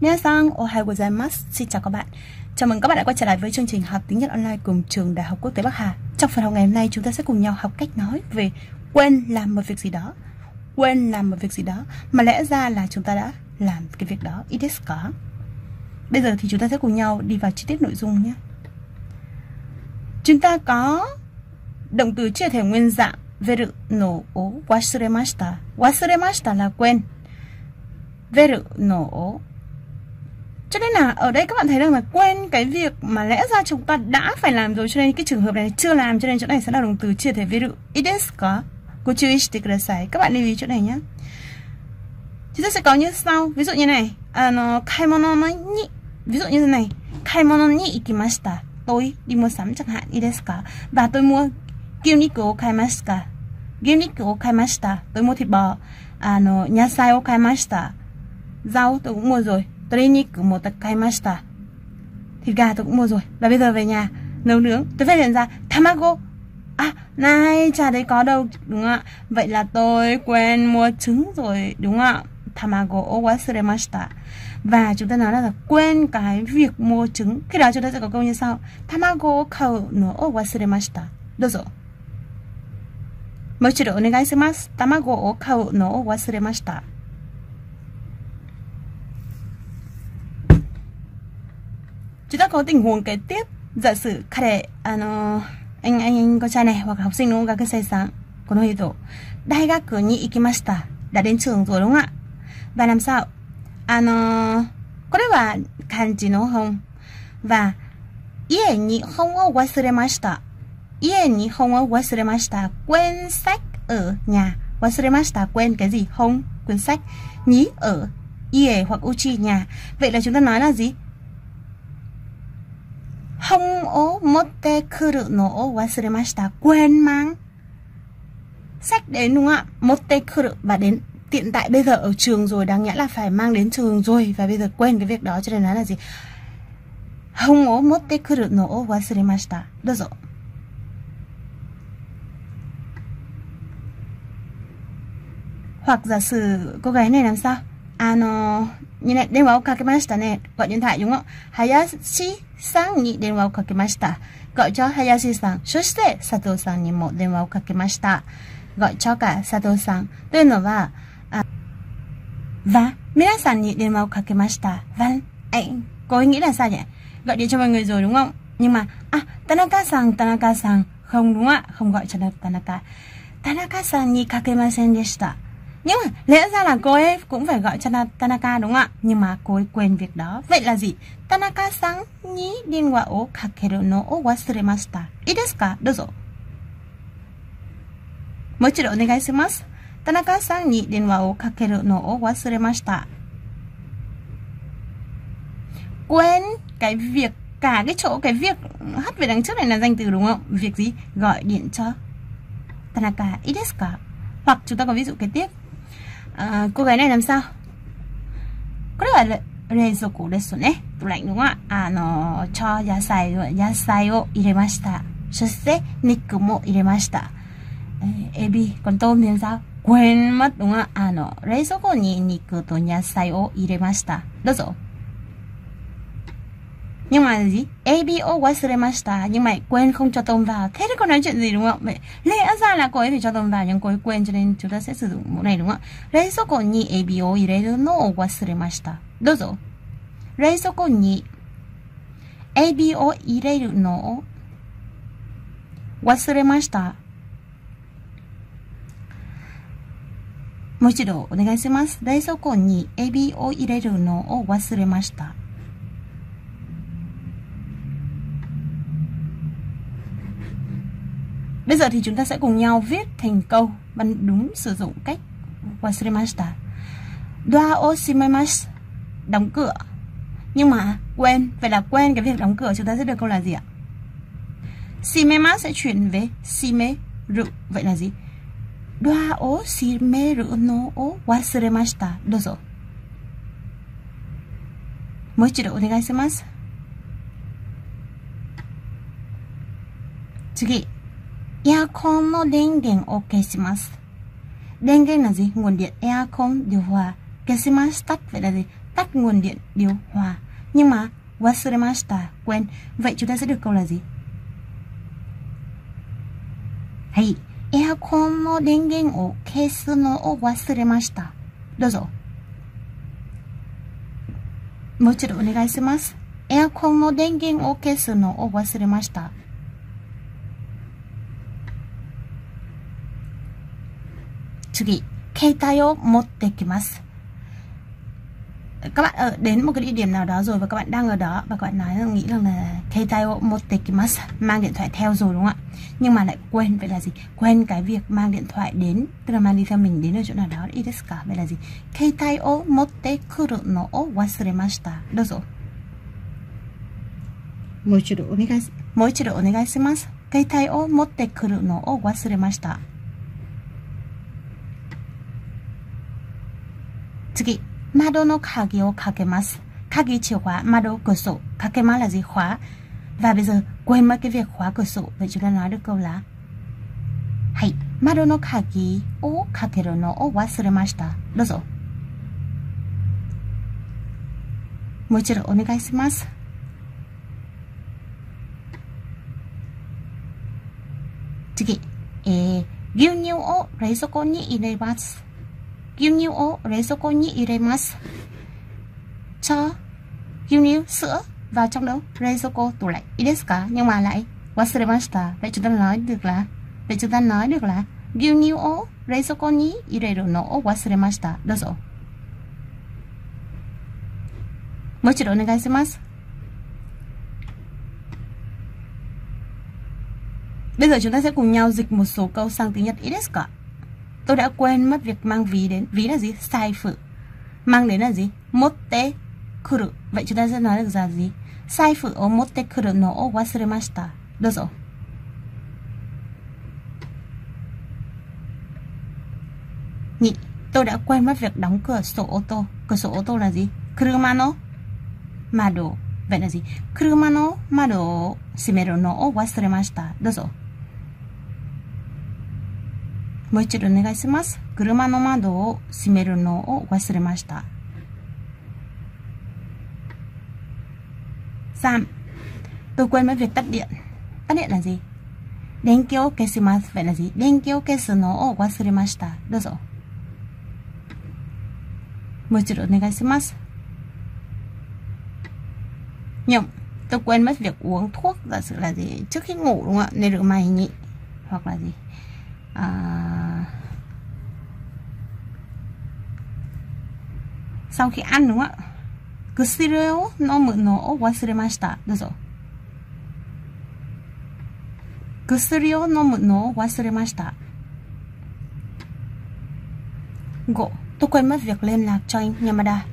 Minasan ohayou gozaimasu. Xin chào các bạn. Chào mừng các bạn đã quay trở lại với chương trình học tiếng Nhật online cùng trường Đại học Quốc tế Bắc Hà. Trong phần học ngày hôm nay, chúng ta sẽ cùng nhau học cách nói về quên làm một việc gì đó. Quên làm một việc gì đó, mà lẽ ra là chúng ta đã làm cái việc đó. ít nhất có. Bây giờ thì chúng ta sẽ cùng nhau đi vào chi tiết nội dung nhé. Chúng ta có động từ chia thể nguyên dạng veru no, o wasuremashita. Wasuremashita là quên. Veru no, o cho nên là ở đây các bạn thấy rằng là quên cái việc mà lẽ ra chúng ta đã phải làm rồi cho nên cái trường hợp này chưa làm cho nên chỗ này sẽ là động từ chia thể ví dụ it is có. Cô chú ishite kudasai các bạn lưu ý chỗ này nhé chúng ta sẽ có như sau. Ví dụ như này. À, nó kaimono no ni. Ví dụ như thế này. Kaimono ni ikimashita. Tôi đi mua sắm chẳng hạn. It is và tôi mua gyuniku o kaimashita. Gyuniku o kaimashita. Tôi mua thịt bò. À, nó nhasai o kaimashita. Rau tôi cũng mua rồi. Toriniku một tật kaimashita. Thịt gà tôi cũng mua rồi. Và bây giờ về nhà nấu nướng, tôi phát hiện ra tamago. À, này, trà đấy có đâu, đúng không ạ? Vậy là tôi quên mua trứng rồi, đúng không ạ? Tamago o wasuremashita. Và chúng ta nói là, là quên cái việc mua trứng. Khi đó chúng ta sẽ có câu như sau. Tamago kau no o wasuremashita. Dozo. もう一度お願いします。卵を買うのを忘れました。 Chúng ta có tình huống kế tiếp. Giả sử kare ano à, anh anh anh con trai này hoặc học sinh đúng không? Các cái say sáng có nói tổ. Đại học cửa nhị ikimashita đã đến trường rồi đúng không ạ? Và làm sao? À, ano có đấy là kanji nó không? Và ie nhị không o wasuremashita. Ie nhị không o wasuremashita. Quên sách ở nhà. Wasuremashita quên cái gì không? Quên sách nhí ở ie hoặc uchi nhà. Vậy là chúng ta nói là gì? 本を持ってくるのを忘れました。Quên mang sách đến đúng không ạ? Motte kuru và đến hiện tại bây giờ ở trường rồi đáng nhẽ là phải mang đến trường rồi và bây giờ quên cái việc đó cho nên nói là gì? Hông o motte kuru no o wasuremashita. Dozo. Hoặc giả sử cô gái này làm sao? あの、にね、電話をかけましたね。ご人体、用語、林さんに電話をかけました。ごちょう林さん、そして佐藤さんにも電話をかけました。ごちょうか佐藤さんというのは、わ、皆さんに電話をかけました。わ、えい、ごいんぎらさげ。ご人様がいぞ、用語。にま、あ、田中さん、田中さん、本語は、本語、田中。田中さんにかけませんでした。Nhưng mà lẽ ra là cô ấy cũng phải gọi cho Tanaka đúng không ạ? Nhưng mà cô ấy quên việc đó. Vậy là gì? Tanaka-san ni rinwa o kakeru no o wasuremashita. Ii desu ka? Dozo. Mochiro onegai shimasu. Tanaka-san ni rinwa o kakeru no o wasuremashita. Quên cái việc, cả cái chỗ, cái việc hất về đằng trước này là danh từ đúng không? Việc gì? Gọi điện cho Tanaka. Ii desu ka? Hoặc chúng ta có ví dụ kế tiếp à, cô gái này làm sao có là ね。ドライのは、あの、チョ野菜を、野菜を入れました。そして、肉も入れました。えー、エビ、この豆どう見えますかこれは、あの、レーズコに肉と野菜を入れました。どうぞ。Nhưng mà gì ABO wasuremashita nhưng mà quên không cho tôm vào thế thì có nói chuyện gì đúng không vậy lẽ ra là cô ấy phải cho tôm vào nhưng cô ấy quên cho nên chúng ta sẽ sử dụng mẫu này đúng không ạ reisoko ni ABO ireru no o wasuremashita dozo reisoko ni ABO ireru no o wasuremashita もう一度お願いします。冷蔵庫にエビを入れるのを忘れました。Bây giờ thì chúng ta sẽ cùng nhau viết thành câu bằng đúng sử dụng cách washimashita. Doa o shimaimasu. Đóng cửa. Nhưng mà quên, vậy là quên cái việc đóng cửa chúng ta sẽ được câu là gì ạ? Shimemasu sẽ chuyển về shimeru. Vậy là gì? Doa o shimeru no o wasuremashita. Dozo. もう一度お願いします。次。 エアコンの電源を消します。電源là gì? Nguồn điện aircon điều hòa. 消しました vậy là gì? tắt nguồn điện điều hòa. Nhưng mà wasuremashita quên. Vậy chúng ta sẽ được câu là gì? Hay, エアコンの電源を消すのを忘れました。どうぞ。 次、携帯を持ってきます。các bạn ở đến một cái địa điểm nào đó rồi và các bạn đang ở đó và các bạn nói rằng nghĩ rằng là keitayo motekimasu mang điện thoại theo rồi đúng không ạ nhưng mà lại quên vậy là gì quên cái việc mang điện thoại đến tức là mang đi theo mình đến ở chỗ nào đó ít cả vậy là gì keitayo motekuru no wasuremashita đâu rồi もう一度お願いしもう一度お願いします。携帯を持ってくるのを忘れました。 窓の鍵をかけます。鍵チは、窓こそ、かけまらずは、わびず、ごいまけべはグソ、めじゅらなるこら。はい、窓の鍵をかけるのを忘れました。どうぞ。もう一度お願いします。次、えー、牛乳を冷蔵庫に入れます。牛乳を冷蔵庫に入れます。cho牛乳sữa vào trong đâu reizoko tủ lạnh ideska nhưng mà lại wasuremashita vậy chúng ta nói được là vậy chúng ta nói được là gyunyu o reizoko ni ireru no o wasuremashita dozo もう一度お願いします。Bây giờ chúng ta sẽ cùng nhau dịch một số câu sang tiếng Nhật. Ideska. Tôi đã quên mất việc mang ví đến. Ví là gì? Sai phụ. Mang đến là gì? Motte kuru. Vậy chúng ta sẽ nói được là gì? Sai phụ o motte kuru no o wasuremashita. Được rồi. Nhị, tôi đã quên mất việc đóng cửa sổ ô tô. Cửa sổ ô tô là gì? Kuruma no mado. Vậy là gì? Kuruma no mado shimeru no o wasuremashita. Được rồi. もう一度お願いします。車の窓を閉めるのを忘れました。3. Tôi quên mất việc tắt điện. Tắt điện là gì? Denkyo kesimasu. Vậy là gì? Denkyo kesu no o wasuremashita. どうぞ。もう一度お願いします。4. tôi quên mất việc uống thuốc giả sử là gì trước khi ngủ đúng không ạ nên được mày nhị hoặc là gì à, sau khi ăn đúng không ạ Gusireo no mu no o wasuremashita dozo Gusuri o nomu no o wasuremashita 5. Tôi quên mất việc liên lạc cho anh Yamada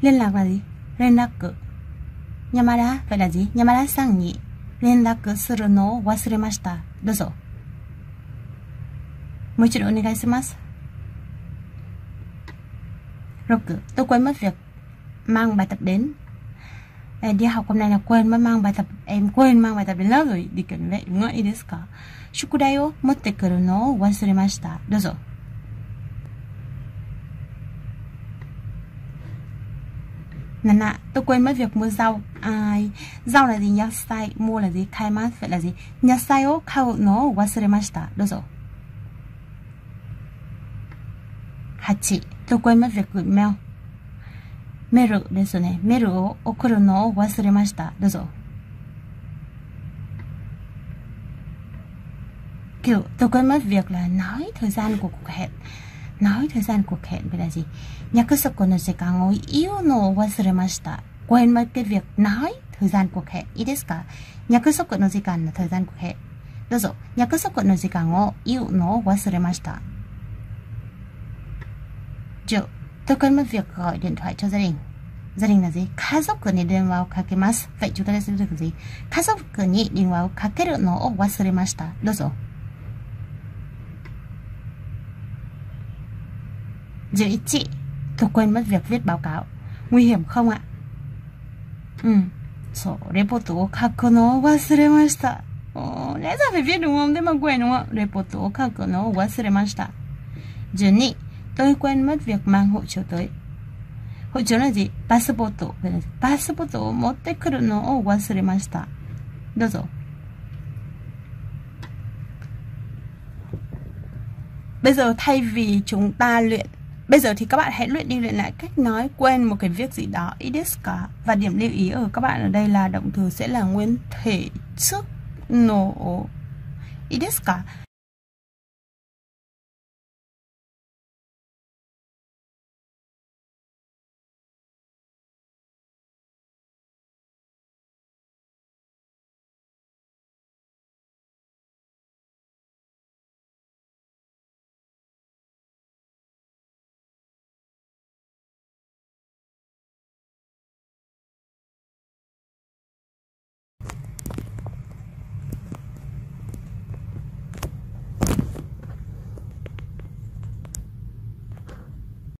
Liên lạc là gì? Liên lạc Yamada Vậy là gì? Yamada sang nhỉ? Liên lạc suru no wasuremashita dozo もう一度お願いします rồi Tôi quên mất việc mang bài tập đến em đi học hôm nay là quên mất mang bài tập em quên mang bài tập đến lớp rồi đi cần vệ đúng không? Ý desu tôi quên mất việc mua rau. Ai, rau là gì? Yasai, mua là gì? Kaimasu, vậy là gì? Yasai o kau no wasuremashita. Dozo. 8. Tôi quên mất việc gửi mail. メールですね。メールを送るのを忘れました。どうぞ。Kiểu tôi quên mất việc là nói thời gian của cuộc hẹn. Nói thời gian cuộc hẹn phải là gì? 約束の時間を言うのを忘れました。quên mất cái việc nói thời gian cuộc hẹn. いいですか約束の時間の thời gian cuộc hẹn. どうぞ。約束の時間を言うのを忘れました。10. Tôi quên mất việc gọi điện thoại cho gia đình. Gia đình là gì? 가족이 điện vào kakemas. Vậy chúng ta sẽ được gì? 가족이 điện vào kakeru no o wasuremashita. どうぞ. 11. Tôi quên mất việc viết báo cáo. Nguy hiểm không ạ? Ừ. So, reportを書くのを忘れました。Ồ, lẽ ra phải viết đúng không? Thế mà quên đúng không? Report を書くのを忘れました。12. Tôi quên mất việc mang hộ chiếu tới. Hộ chiếu là gì? Passport. Passport を持ってくるのを忘れました。どうぞ。Bây giờ thay vì chúng ta luyện Bây giờ thì các bạn hãy luyện đi luyện lại cách nói quên một cái việc gì đó Idiska Và điểm lưu ý ở các bạn ở đây là động từ sẽ là nguyên thể trước nổ Idiska